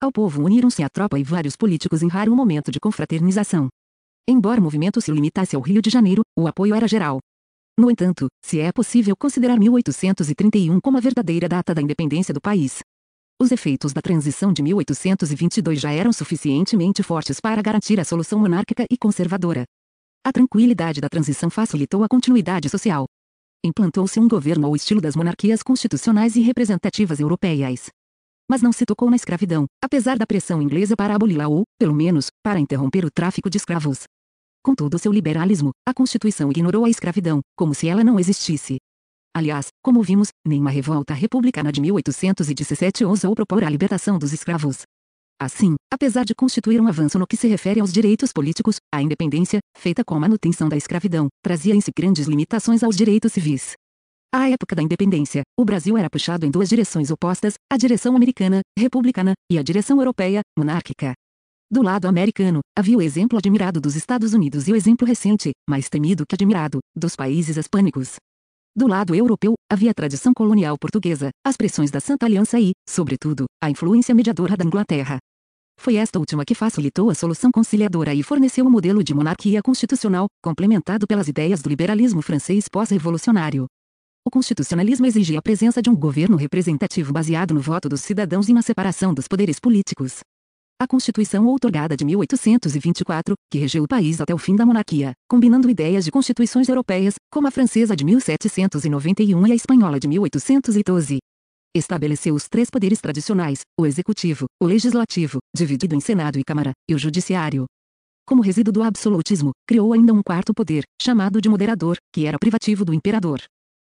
Ao povo uniram-se a tropa e vários políticos em raro momento de confraternização. Embora o movimento se limitasse ao Rio de Janeiro, o apoio era geral. No entanto, se é possível considerar 1831 como a verdadeira data da independência do país, os efeitos da transição de 1822 já eram suficientemente fortes para garantir a solução monárquica e conservadora. A tranquilidade da transição facilitou a continuidade social. Implantou-se um governo ao estilo das monarquias constitucionais e representativas europeias. Mas não se tocou na escravidão, apesar da pressão inglesa para aboli-la ou, pelo menos, para interromper o tráfico de escravos. Com todo seu liberalismo, a Constituição ignorou a escravidão, como se ela não existisse. Aliás, como vimos, nenhuma revolta republicana de 1817 ousou propor a libertação dos escravos. Assim, apesar de constituir um avanço no que se refere aos direitos políticos, a independência, feita com a manutenção da escravidão, trazia em si grandes limitações aos direitos civis. À época da independência, o Brasil era puxado em duas direções opostas, a direção americana, republicana, e a direção europeia, monárquica. Do lado americano, havia o exemplo admirado dos Estados Unidos e o exemplo recente, mais temido que admirado, dos países hispânicos. Do lado europeu, havia a tradição colonial portuguesa, as pressões da Santa Aliança e, sobretudo, a influência mediadora da Inglaterra. Foi esta última que facilitou a solução conciliadora e forneceu o modelo de monarquia constitucional, complementado pelas ideias do liberalismo francês pós-revolucionário. O constitucionalismo exigia a presença de um governo representativo baseado no voto dos cidadãos e na separação dos poderes políticos. A Constituição outorgada de 1824, que regeu o país até o fim da monarquia, combinando ideias de constituições europeias, como a francesa de 1791 e a espanhola de 1812. Estabeleceu os três poderes tradicionais, o executivo, o legislativo, dividido em Senado e Câmara, e o judiciário. Como resíduo do absolutismo, criou ainda um quarto poder, chamado de moderador, que era privativo do imperador.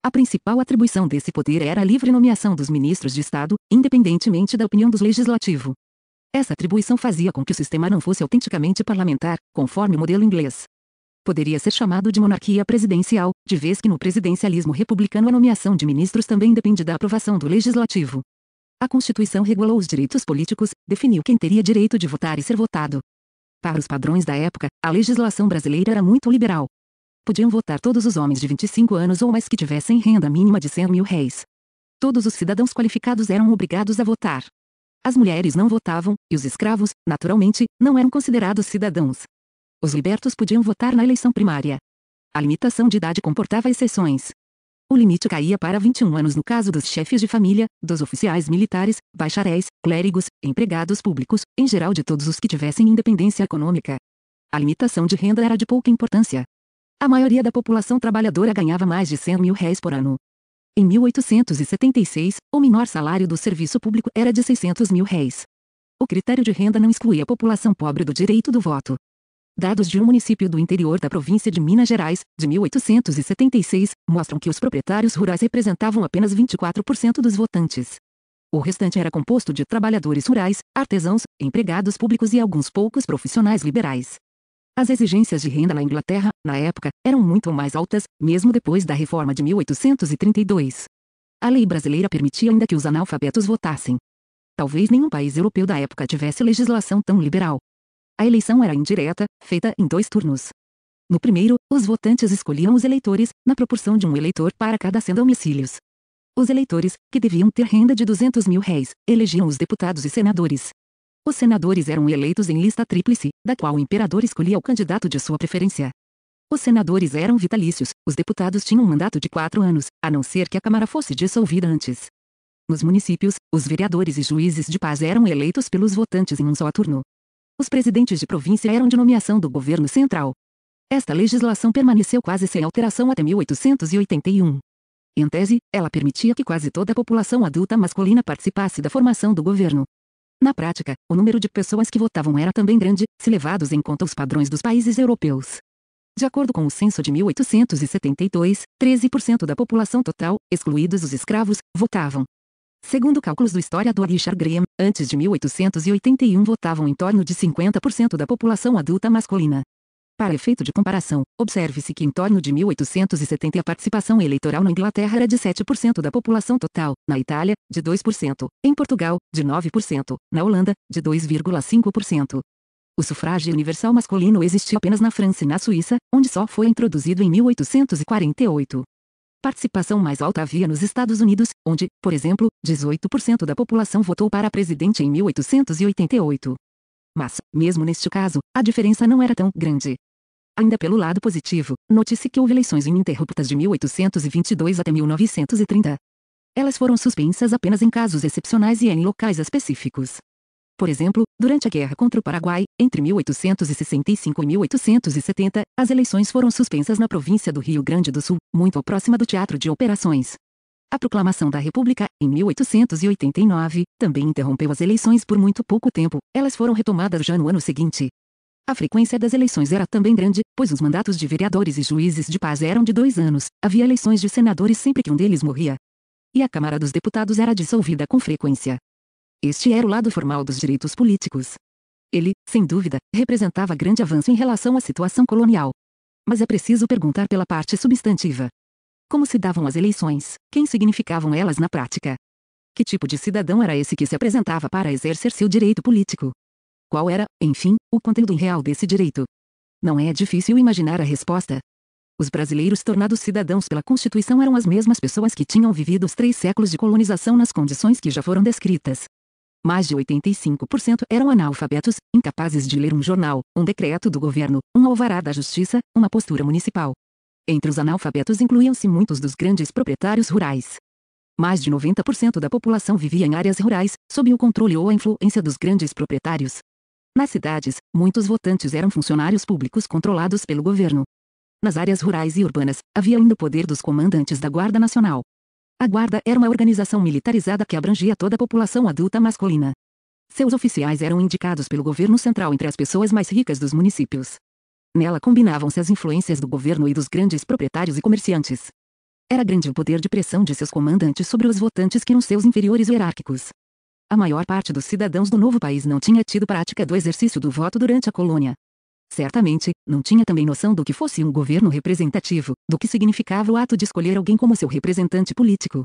A principal atribuição desse poder era a livre nomeação dos ministros de Estado, independentemente da opinião do legislativo. Essa atribuição fazia com que o sistema não fosse autenticamente parlamentar, conforme o modelo inglês. Poderia ser chamado de monarquia presidencial, de vez que no presidencialismo republicano a nomeação de ministros também depende da aprovação do legislativo. A Constituição regulou os direitos políticos, definiu quem teria direito de votar e ser votado. Para os padrões da época, a legislação brasileira era muito liberal. Podiam votar todos os homens de 25 anos ou mais que tivessem renda mínima de 100 mil réis. Todos os cidadãos qualificados eram obrigados a votar. As mulheres não votavam, e os escravos, naturalmente, não eram considerados cidadãos. Os libertos podiam votar na eleição primária. A limitação de idade comportava exceções. O limite caía para 21 anos no caso dos chefes de família, dos oficiais militares, bacharéis, clérigos, empregados públicos, em geral de todos os que tivessem independência econômica. A limitação de renda era de pouca importância. A maioria da população trabalhadora ganhava mais de 100 mil réis por ano. Em 1876, o menor salário do serviço público era de 600 mil réis. O critério de renda não excluía a população pobre do direito do voto. Dados de um município do interior da província de Minas Gerais, de 1876, mostram que os proprietários rurais representavam apenas 24% dos votantes. O restante era composto de trabalhadores rurais, artesãos, empregados públicos e alguns poucos profissionais liberais. As exigências de renda na Inglaterra, na época, eram muito mais altas, mesmo depois da reforma de 1832. A lei brasileira permitia ainda que os analfabetos votassem. Talvez nenhum país europeu da época tivesse legislação tão liberal. A eleição era indireta, feita em dois turnos. No primeiro, os votantes escolhiam os eleitores, na proporção de um eleitor para cada 100 domicílios. Os eleitores, que deviam ter renda de 200 mil réis, elegiam os deputados e senadores. Os senadores eram eleitos em lista tríplice, da qual o imperador escolhia o candidato de sua preferência. Os senadores eram vitalícios, os deputados tinham um mandato de quatro anos, a não ser que a Câmara fosse dissolvida antes. Nos municípios, os vereadores e juízes de paz eram eleitos pelos votantes em um só turno. Os presidentes de província eram de nomeação do governo central. Esta legislação permaneceu quase sem alteração até 1881. Em tese, ela permitia que quase toda a população adulta masculina participasse da formação do governo. Na prática, o número de pessoas que votavam era também grande, se levados em conta os padrões dos países europeus. De acordo com o censo de 1872, 13% da população total, excluídos os escravos, votavam. Segundo cálculos do historiador Richard Graham, antes de 1881 votavam em torno de 50% da população adulta masculina. Para efeito de comparação, observe-se que em torno de 1870 a participação eleitoral na Inglaterra era de 7% da população total, na Itália, de 2%, em Portugal, de 9%, na Holanda, de 2,5%. O sufrágio universal masculino existiu apenas na França e na Suíça, onde só foi introduzido em 1848. Participação mais alta havia nos Estados Unidos, onde, por exemplo, 18% da população votou para presidente em 1888. Mas, mesmo neste caso, a diferença não era tão grande. Ainda pelo lado positivo, note-se que houve eleições ininterruptas de 1822 até 1930. Elas foram suspensas apenas em casos excepcionais e em locais específicos. Por exemplo, durante a guerra contra o Paraguai, entre 1865 e 1870, as eleições foram suspensas na província do Rio Grande do Sul, muito próxima do Teatro de Operações. A proclamação da República, em 1889, também interrompeu as eleições por muito pouco tempo, elas foram retomadas já no ano seguinte. A frequência das eleições era também grande, pois os mandatos de vereadores e juízes de paz eram de dois anos, havia eleições de senadores sempre que um deles morria. E a Câmara dos Deputados era dissolvida com frequência. Este era o lado formal dos direitos políticos. Ele, sem dúvida, representava grande avanço em relação à situação colonial. Mas é preciso perguntar pela parte substantiva. Como se davam as eleições? Quem significavam elas na prática? Que tipo de cidadão era esse que se apresentava para exercer seu direito político? Qual era, enfim, o conteúdo real desse direito? Não é difícil imaginar a resposta. Os brasileiros tornados cidadãos pela Constituição eram as mesmas pessoas que tinham vivido os três séculos de colonização nas condições que já foram descritas. Mais de 85% eram analfabetos, incapazes de ler um jornal, um decreto do governo, um alvará da justiça, uma postura municipal. Entre os analfabetos incluíam-se muitos dos grandes proprietários rurais. Mais de 90% da população vivia em áreas rurais, sob o controle ou a influência dos grandes proprietários. Nas cidades, muitos votantes eram funcionários públicos controlados pelo governo. Nas áreas rurais e urbanas, havia ainda o poder dos comandantes da Guarda Nacional, a Guarda era uma organização militarizada que abrangia toda a população adulta masculina. Seus oficiais eram indicados pelo governo central entre as pessoas mais ricas dos municípios. Nela combinavam-se as influências do governo e dos grandes proprietários e comerciantes. Era grande o poder de pressão de seus comandantes sobre os votantes que eram seus inferiores hierárquicos. A maior parte dos cidadãos do novo país não tinha tido prática do exercício do voto durante a colônia. Certamente, não tinha também noção do que fosse um governo representativo, do que significava o ato de escolher alguém como seu representante político.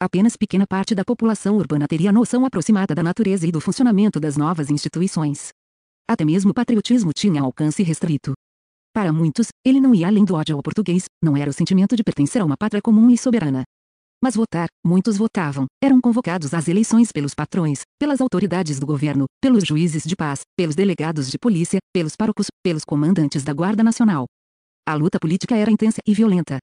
Apenas pequena parte da população urbana teria noção aproximada da natureza e do funcionamento das novas instituições. Até mesmo o patriotismo tinha alcance restrito. Para muitos, ele não ia além do ódio ao português, não era o sentimento de pertencer a uma pátria comum e soberana. Mas votar, muitos votavam, eram convocados às eleições pelos patrões, pelas autoridades do governo, pelos juízes de paz, pelos delegados de polícia, pelos párocos, pelos comandantes da Guarda Nacional. A luta política era intensa e violenta.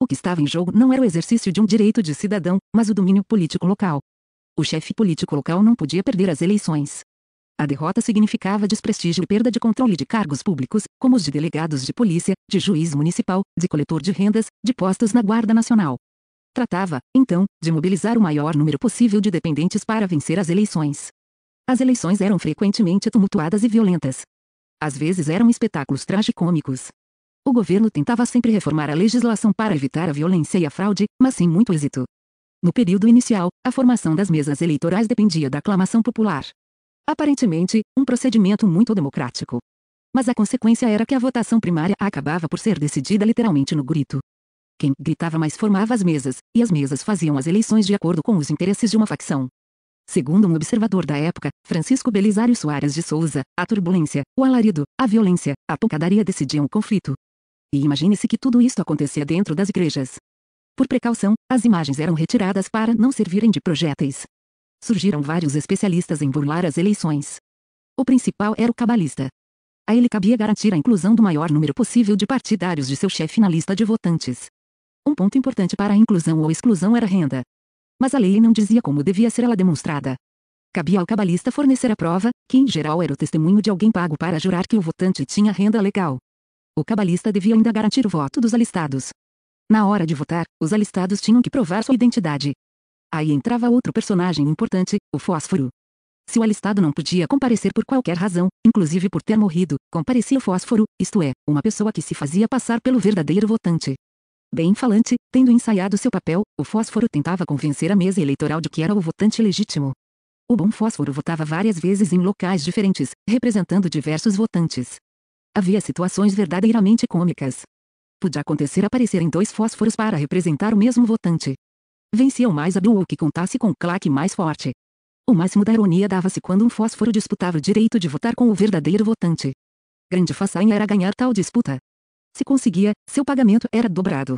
O que estava em jogo não era o exercício de um direito de cidadão, mas o domínio político local. O chefe político local não podia perder as eleições. A derrota significava desprestígio e perda de controle de cargos públicos, como os de delegados de polícia, de juiz municipal, de coletor de rendas, de postos na Guarda Nacional. Tratava, então, de mobilizar o maior número possível de dependentes para vencer as eleições. As eleições eram frequentemente tumultuadas e violentas. Às vezes eram espetáculos tragicômicos. O governo tentava sempre reformar a legislação para evitar a violência e a fraude, mas sem muito êxito. No período inicial, a formação das mesas eleitorais dependia da aclamação popular. Aparentemente, um procedimento muito democrático. Mas a consequência era que a votação primária acabava por ser decidida literalmente no grito. Quem gritava mais formava as mesas, e as mesas faziam as eleições de acordo com os interesses de uma facção. Segundo um observador da época, Francisco Belisário Soares de Souza, a turbulência, o alarido, a violência, a pancadaria decidiam o conflito. E imagine-se que tudo isso acontecia dentro das igrejas. Por precaução, as imagens eram retiradas para não servirem de projéteis. Surgiram vários especialistas em burlar as eleições. O principal era o cabalista. A ele cabia garantir a inclusão do maior número possível de partidários de seu chefe na lista de votantes. Um ponto importante para a inclusão ou exclusão era renda. Mas a lei não dizia como devia ser ela demonstrada. Cabia ao cabalista fornecer a prova, que em geral era o testemunho de alguém pago para jurar que o votante tinha renda legal. O cabalista devia ainda garantir o voto dos alistados. Na hora de votar, os alistados tinham que provar sua identidade. Aí entrava outro personagem importante, o fósforo. Se o alistado não podia comparecer por qualquer razão, inclusive por ter morrido, comparecia o fósforo, isto é, uma pessoa que se fazia passar pelo verdadeiro votante. Bem falante, tendo ensaiado seu papel, o fósforo tentava convencer a mesa eleitoral de que era o votante legítimo. O bom fósforo votava várias vezes em locais diferentes, representando diversos votantes. Havia situações verdadeiramente cômicas. Podia acontecer aparecerem dois fósforos para representar o mesmo votante. Vencia o mais hábil ou que contasse com o claque mais forte. O máximo da ironia dava-se quando um fósforo disputava o direito de votar com o verdadeiro votante. Grande façanha era ganhar tal disputa. Se conseguia, seu pagamento era dobrado.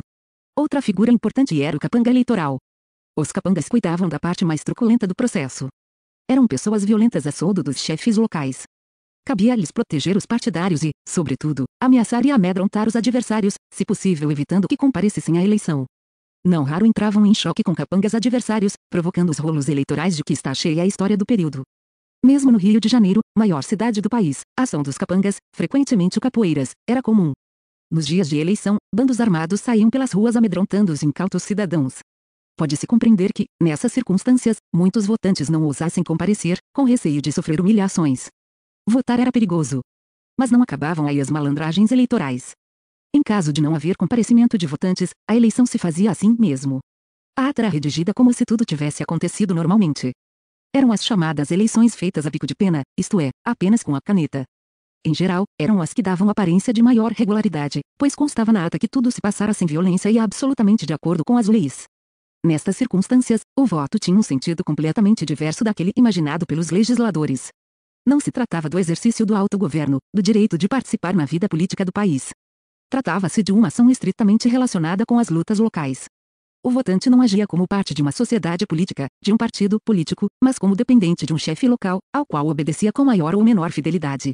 outra figura importante era o capanga eleitoral. Os capangas cuidavam da parte mais truculenta do processo. Eram pessoas violentas a soldo dos chefes locais. Cabia-lhes proteger os partidários e, sobretudo, ameaçar e amedrontar os adversários, se possível evitando que comparecessem à eleição. Não raro entravam em choque com capangas adversários, provocando os rolos eleitorais de que está cheia a história do período. Mesmo no Rio de Janeiro, maior cidade do país, a ação dos capangas, frequentemente capoeiras, era comum. Nos dias de eleição, bandos armados saíam pelas ruas amedrontando os incautos cidadãos. Pode-se compreender que, nessas circunstâncias, muitos votantes não ousassem comparecer, com receio de sofrer humilhações. Votar era perigoso. Mas não acabavam aí as malandragens eleitorais. Em caso de não haver comparecimento de votantes, a eleição se fazia assim mesmo. A ata era redigida como se tudo tivesse acontecido normalmente. Eram as chamadas eleições feitas a bico de pena, isto é, apenas com a caneta. Em geral, eram as que davam aparência de maior regularidade, pois constava na ata que tudo se passara sem violência e absolutamente de acordo com as leis. Nestas circunstâncias, o voto tinha um sentido completamente diverso daquele imaginado pelos legisladores. Não se tratava do exercício do autogoverno, do direito de participar na vida política do país, Tratava-se de uma ação estritamente relacionada com as lutas locais. O votante não agia como parte de uma sociedade política, de um partido político, mas como dependente de um chefe local, ao qual obedecia com maior ou menor fidelidade.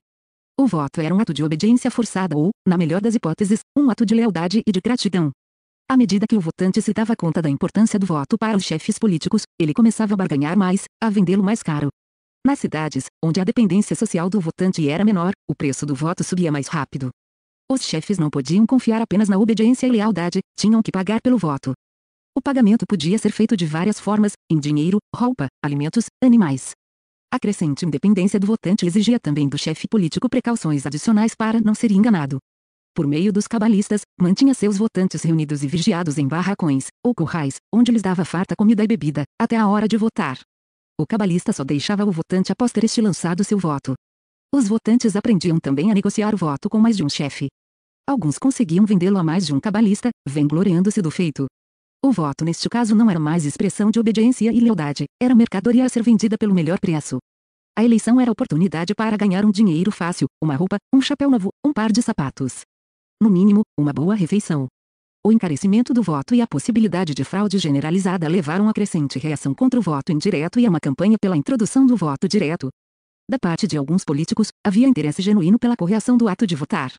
O voto era um ato de obediência forçada ou, na melhor das hipóteses, um ato de lealdade e de gratidão. À medida que o votante se dava conta da importância do voto para os chefes políticos, ele começava a barganhar mais, a vendê-lo mais caro. Nas cidades, onde a dependência social do votante era menor, o preço do voto subia mais rápido. Os chefes não podiam confiar apenas na obediência e lealdade, tinham que pagar pelo voto. O pagamento podia ser feito de várias formas, em dinheiro, roupa, alimentos, animais. A crescente independência do votante exigia também do chefe político precauções adicionais para não ser enganado. Por meio dos cabalistas, mantinha seus votantes reunidos e vigiados em barracões, ou currais, onde lhes dava farta comida e bebida, até a hora de votar. O cabalista só deixava o votante após ter este lançado seu voto. Os votantes aprendiam também a negociar o voto com mais de um chefe. Alguns conseguiam vendê-lo a mais de um cabalista, vangloriando-se do feito. O voto neste caso não era mais expressão de obediência e lealdade, era mercadoria a ser vendida pelo melhor preço. A eleição era oportunidade para ganhar um dinheiro fácil, uma roupa, um chapéu novo, um par de sapatos. No mínimo, uma boa refeição. O encarecimento do voto e a possibilidade de fraude generalizada levaram a crescente reação contra o voto indireto e a uma campanha pela introdução do voto direto, da parte de alguns políticos, havia interesse genuíno pela correção do ato de votar.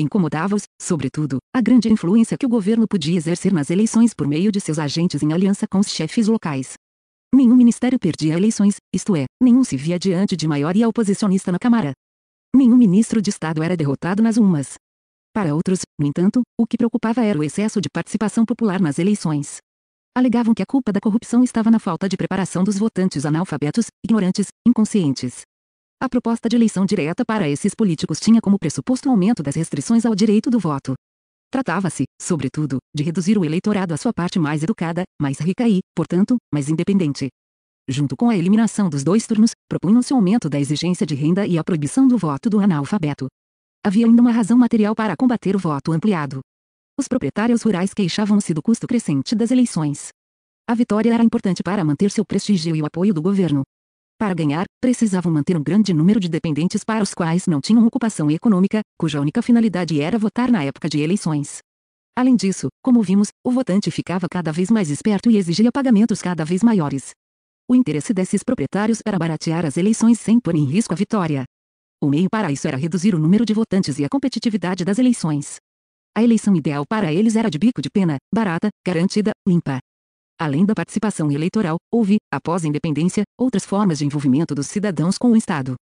Incomodava-os, sobretudo, a grande influência que o governo podia exercer nas eleições por meio de seus agentes em aliança com os chefes locais. Nenhum ministério perdia eleições, isto é, nenhum se via diante de maioria oposicionista na Câmara. Nenhum ministro de Estado era derrotado nas umas. Para outros, no entanto, o que preocupava era o excesso de participação popular nas eleições. Alegavam que a culpa da corrupção estava na falta de preparação dos votantes analfabetos, ignorantes, inconscientes. A proposta de eleição direta para esses políticos tinha como pressuposto o aumento das restrições ao direito do voto. Tratava-se, sobretudo, de reduzir o eleitorado à sua parte mais educada, mais rica e, portanto, mais independente. Junto com a eliminação dos dois turnos, propunham-se o aumento da exigência de renda e a proibição do voto do analfabeto. Havia ainda uma razão material para combater o voto ampliado. Os proprietários rurais queixavam-se do custo crescente das eleições. A vitória era importante para manter seu prestígio e o apoio do governo. Para ganhar, precisavam manter um grande número de dependentes para os quais não tinham ocupação econômica, cuja única finalidade era votar na época de eleições. Além disso, como vimos, o votante ficava cada vez mais esperto e exigia pagamentos cada vez maiores. O interesse desses proprietários era baratear as eleições sem pôr em risco a vitória. O meio para isso era reduzir o número de votantes e a competitividade das eleições. A eleição ideal para eles era de bico de pena, barata, garantida, limpa. Além da participação eleitoral, houve, após a independência, outras formas de envolvimento dos cidadãos com o Estado.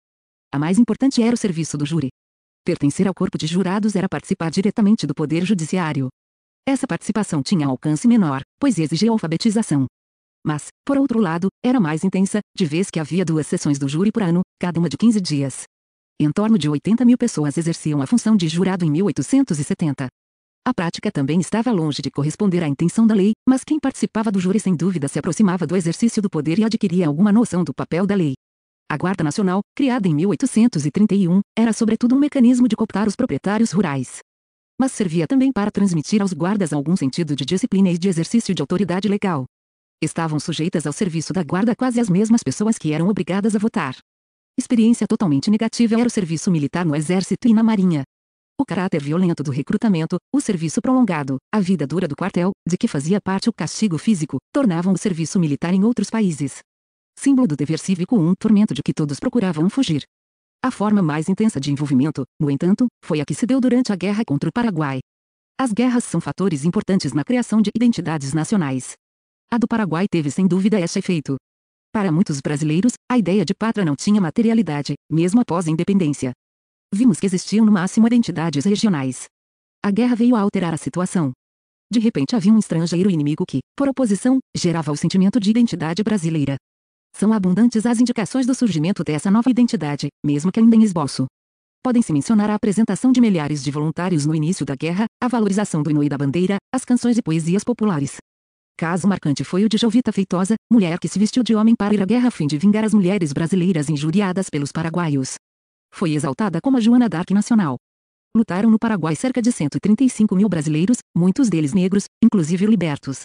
A mais importante era o serviço do júri. Pertencer ao corpo de jurados era participar diretamente do poder judiciário. Essa participação tinha alcance menor, pois exigia alfabetização. Mas, por outro lado, era mais intensa, de vez que havia duas sessões do júri por ano, cada uma de 15 dias. Em torno de 80 mil pessoas exerciam a função de jurado em 1870. A prática também estava longe de corresponder à intenção da lei, mas quem participava do júri sem dúvida se aproximava do exercício do poder e adquiria alguma noção do papel da lei. A Guarda Nacional, criada em 1831, era sobretudo um mecanismo de cooptar os proprietários rurais. Mas servia também para transmitir aos guardas algum sentido de disciplina e de exercício de autoridade legal. Estavam sujeitas ao serviço da guarda quase as mesmas pessoas que eram obrigadas a votar. Experiência totalmente negativa era o serviço militar no exército e na marinha. O caráter violento do recrutamento, o serviço prolongado, a vida dura do quartel, de que fazia parte o castigo físico, tornavam o serviço militar em outros países. Símbolo do dever cívico um tormento de que todos procuravam fugir. A forma mais intensa de envolvimento, no entanto, foi a que se deu durante a guerra contra o Paraguai. As guerras são fatores importantes na criação de identidades nacionais. A do Paraguai teve sem dúvida este efeito. Para muitos brasileiros, a ideia de pátria não tinha materialidade, mesmo após a independência. Vimos que existiam no máximo identidades regionais. A guerra veio a alterar a situação. De repente havia um estrangeiro inimigo que, por oposição, gerava o sentimento de identidade brasileira. São abundantes as indicações do surgimento dessa nova identidade, mesmo que ainda em esboço. Podem-se mencionar a apresentação de milhares de voluntários no início da guerra, a valorização do hino e da bandeira, as canções e poesias populares. Caso marcante foi o de Jovita Feitosa, mulher que se vestiu de homem para ir à guerra a fim de vingar as mulheres brasileiras injuriadas pelos paraguaios. Foi exaltada como a Joana d'Arc nacional. Lutaram no Paraguai cerca de 135 mil brasileiros, muitos deles negros, inclusive libertos.